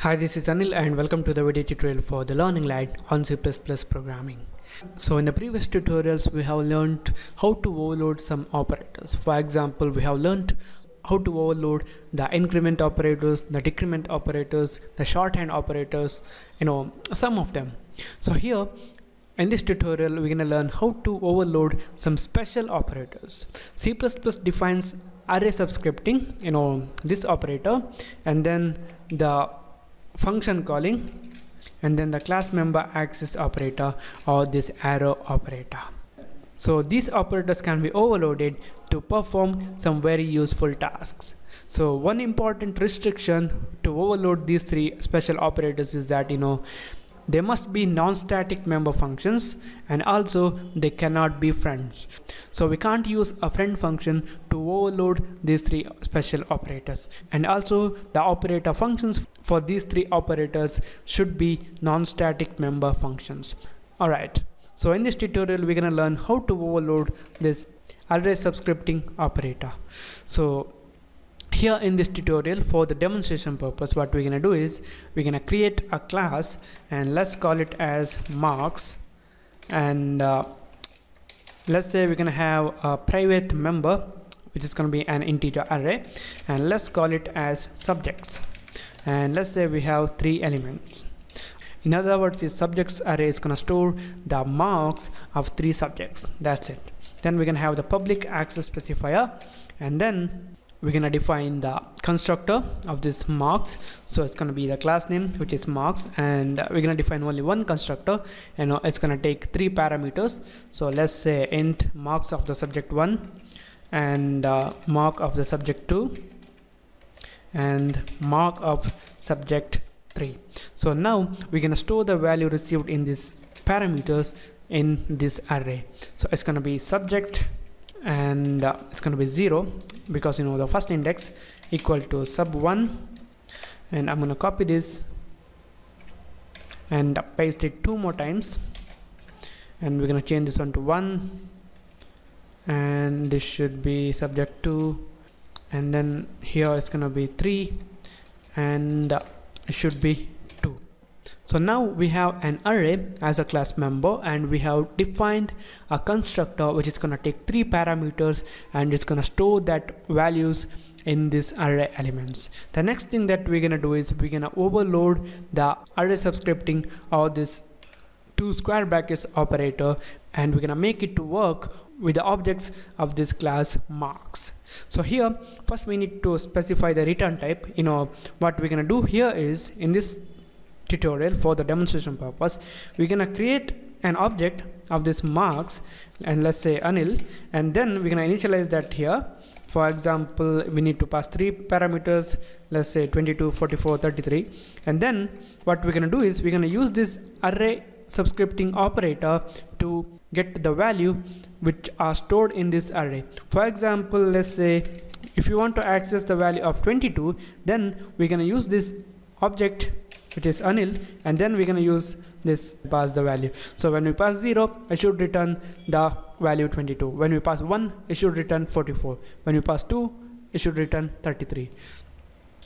Hi, this is Anil and welcome to the video tutorial for the Learning Light on C++ programming. So in the previous tutorials we have learned how to overload some operators. For example, we have learned how to overload the increment operators, the decrement operators, the shorthand operators, you know, some of them. So here in this tutorial we're going to learn how to overload some special operators. C++ defines array subscripting, you know, this operator and then the function calling and then the class member access operator or this arrow operator. So these operators can be overloaded to perform some very useful tasks. So one important restriction to overload these three special operators is that you know they must be non-static member functions and also they cannot be friends. So we can't use a friend function to overload these three special operators. And also the operator functions for these three operators should be non-static member functions. Alright. So in this tutorial we're gonna learn how to overload this array subscripting operator. So here in this tutorial for the demonstration purpose what we're gonna do is we're gonna create a class and let's call it as marks. And uh, let's say we're gonna have a private member which is gonna be an integer array and let's call it as subjects. And let's say we have three elements. In other words the subjects array is gonna store the marks of three subjects. That's it. Then we can have the public access specifier and then we're gonna define the constructor of this marks. So it's gonna be the class name which is marks and we're gonna define only one constructor. And it's gonna take three parameters. So let's say int marks of the subject 1 and uh, mark of the subject 2 and mark of subject 3 so now we're gonna store the value received in these parameters in this array. So it's gonna be subject and uh, it's going to be 0 because you know the first index equal to sub 1 and I'm going to copy this and paste it two more times. And we're going to change this one to 1 and this should be subject 2 and then here it's going to be 3 and uh, it should be so now we have an array as a class member and we have defined a constructor which is going to take three parameters and it's going to store that values in this array elements. The next thing that we're going to do is we're going to overload the array subscripting or this two square brackets operator and we're going to make it to work with the objects of this class marks so here first we need to specify the return type you know what we're going to do here is in this tutorial for the demonstration purpose. We're gonna create an object of this marks and let's say anil and then we're gonna initialize that here. For example we need to pass three parameters let's say 22 44 33 and then what we're gonna do is we're gonna use this array subscripting operator to get the value which are stored in this array. For example let's say if you want to access the value of 22 then we're gonna use this object which is anil and then we're going to use this pass the value. So when we pass 0 it should return the value 22 when we pass 1 it should return 44 when we pass 2 it should return 33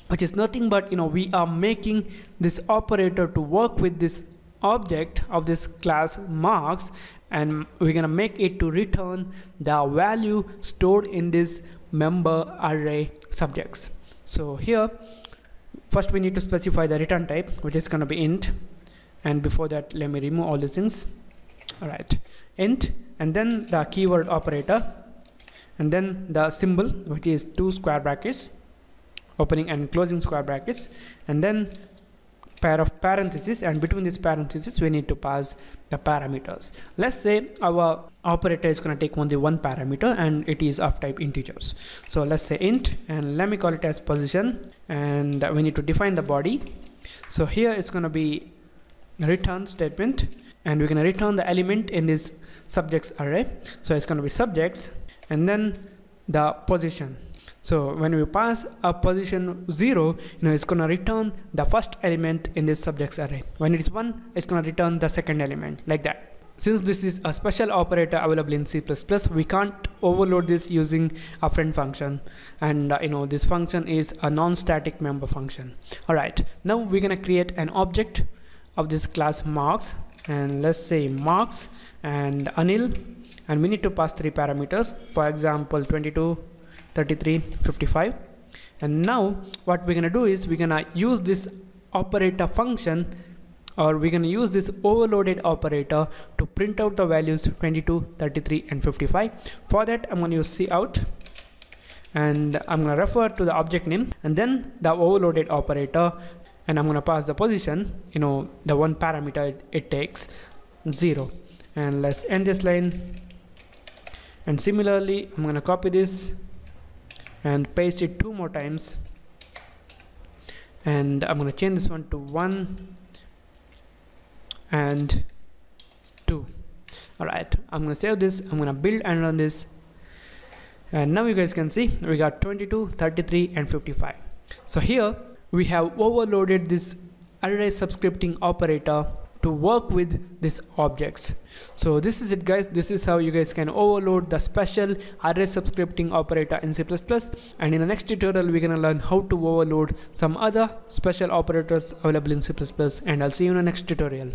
which is nothing but you know we are making this operator to work with this object of this class marks and we're gonna make it to return the value stored in this member array subjects. So here first we need to specify the return type which is going to be int. And before that let me remove all these things. All right int and then the keyword operator and then the symbol which is two square brackets opening and closing square brackets and then pair of parentheses and between these parentheses we need to pass the parameters. Let's say our operator is going to take only one parameter and it is of type integers. So let's say int and let me call it as position and we need to define the body. So here it's going to be return statement and we're going to return the element in this subjects array. So it's going to be subjects and then the position so when we pass a position 0, you know, it's going to return the first element in this subjects array. When it is 1, it's going to return the second element like that. since this is a special operator available in C++, we can't overload this using a friend function. And uh, you know, this function is a non-static member function. All right, now we're gonna create an object of this class marks and let's say marks and anil and we need to pass three parameters for example 22 33 55 and now what we're gonna do is we're gonna use this operator function or we're to use this overloaded operator to print out the values 22 33 and 55 for that i'm going to use cout and i'm going to refer to the object name and then the overloaded operator and i'm going to pass the position you know the one parameter it, it takes 0 and let's end this line. And similarly i'm going to copy this and paste it two more times. And I'm going to change this one to 1 and 2 alright I'm gonna save this. I'm gonna build and run this. And now you guys can see we got 22 33 and 55 so here we have overloaded this array subscripting operator to work with these objects. So this is it guys. This is how you guys can overload the special array subscripting operator in C++ and in the next tutorial we're gonna learn how to overload some other special operators available in C++ and I'll see you in the next tutorial